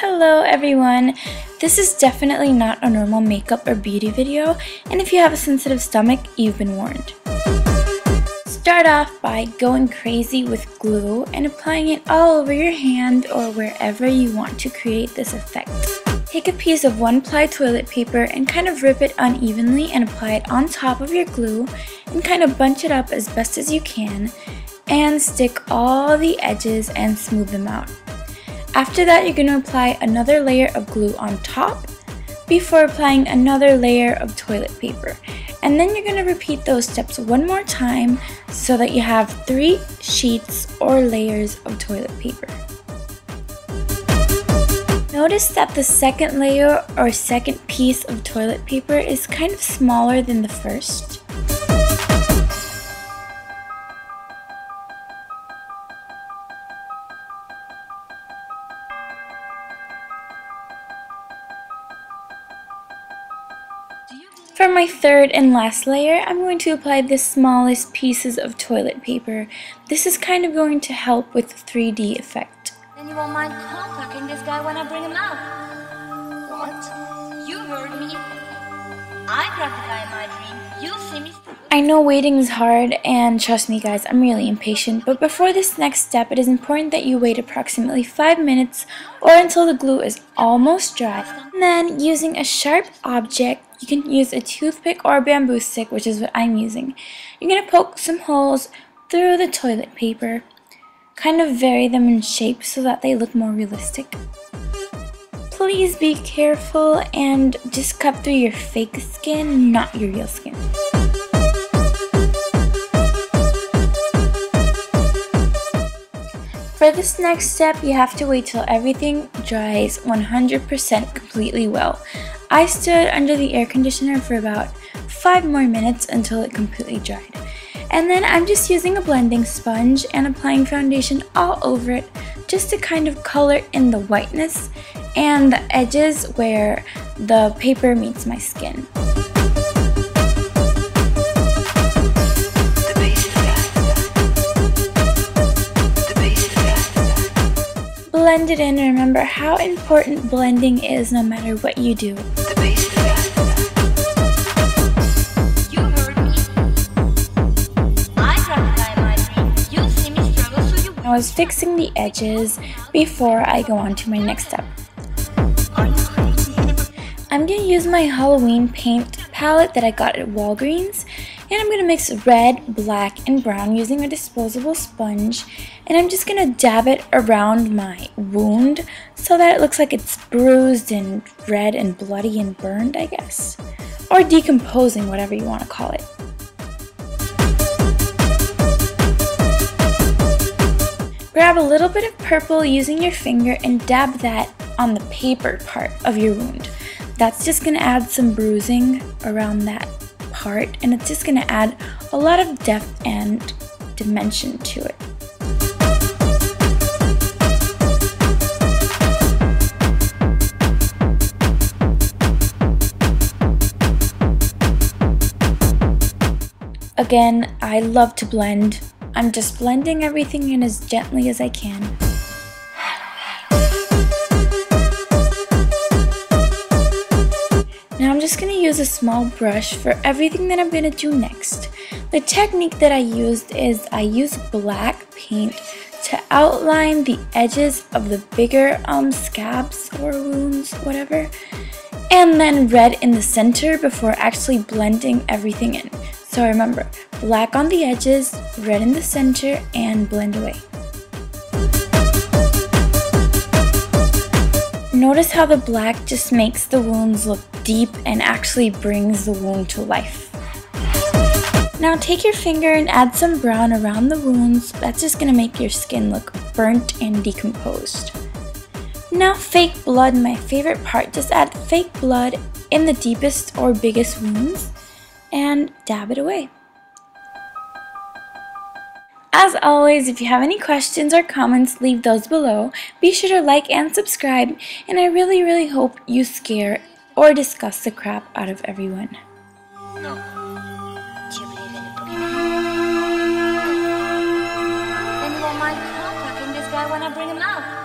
Hello everyone! This is definitely not a normal makeup or beauty video, and if you have a sensitive stomach, you've been warned. Start off by going crazy with glue and applying it all over your hand or wherever you want to create this effect. Take a piece of one ply toilet paper and kind of rip it unevenly and apply it on top of your glue and kind of bunch it up as best as you can and stick all the edges and smooth them out. After that, you're going to apply another layer of glue on top before applying another layer of toilet paper. And then you're going to repeat those steps one more time so that you have three sheets or layers of toilet paper. Notice that the second layer or second piece of toilet paper is kind of smaller than the first. For my third and last layer, I'm going to apply the smallest pieces of toilet paper. This is kind of going to help with the 3D effect. Then you won't mind contacting this guy when I bring him out. What? You heard me. I in my dream. You'll see me I know waiting is hard and trust me guys, I'm really impatient, but before this next step, it is important that you wait approximately 5 minutes or until the glue is almost dry. And then using a sharp object, you can use a toothpick or a bamboo stick, which is what I'm using. You're going to poke some holes through the toilet paper, kind of vary them in shape so that they look more realistic. Please be careful and just cut through your fake skin, not your real skin. For this next step, you have to wait till everything dries 100% completely well. I stood under the air conditioner for about 5 more minutes until it completely dried. And then I'm just using a blending sponge and applying foundation all over it just to kind of color in the whiteness and the edges where the paper meets my skin. blend it in and remember how important blending is no matter what you do. Was fixing the edges before I go on to my next step. I'm going to use my Halloween paint palette that I got at Walgreens and I'm going to mix red, black, and brown using a disposable sponge. And I'm just going to dab it around my wound so that it looks like it's bruised and red and bloody and burned, I guess. Or decomposing, whatever you want to call it. Grab a little bit of purple using your finger and dab that on the paper part of your wound. That's just going to add some bruising around that part and it's just going to add a lot of depth and dimension to it. Again, I love to blend. I'm just blending everything in as gently as I can. Now I'm just going to use a small brush for everything that I'm going to do next. The technique that I used is I use black paint to outline the edges of the bigger um, scabs or wounds, whatever, and then red in the center before actually blending everything in. So remember, black on the edges, red in the center, and blend away. Notice how the black just makes the wounds look deep and actually brings the wound to life. Now take your finger and add some brown around the wounds. That's just going to make your skin look burnt and decomposed. Now fake blood, my favorite part. Just add fake blood in the deepest or biggest wounds and dab it away. As always, if you have any questions or comments, leave those below. Be sure to like and subscribe, and I really, really hope you scare or disgust the crap out of everyone. No. Then this guy when I bring him out?